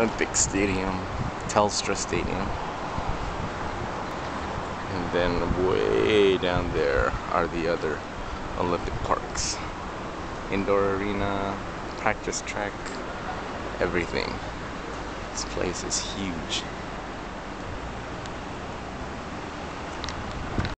Olympic Stadium, Telstra Stadium. And then way down there are the other Olympic parks. Indoor arena, practice track, everything. This place is huge.